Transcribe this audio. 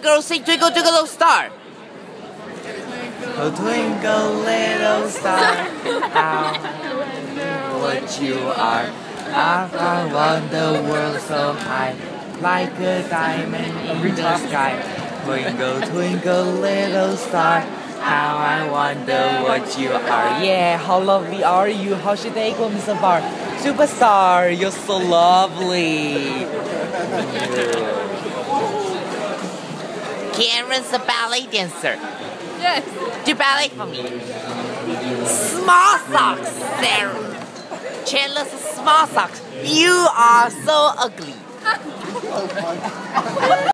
girl sing Twinkle Twinkle Little Star. Oh, twinkle little star, how what you are. Up around the world so high, like a diamond in the sky. Twinkle, twinkle, little star, how I wonder what you are. Yeah, how lovely are you? How's your day going, Mr. Bar? Superstar, you're so lovely. Cameron's a ballet dancer. Yes. Do ballet for me. Small socks, Sarah. Chandler's small socks. You are so ugly.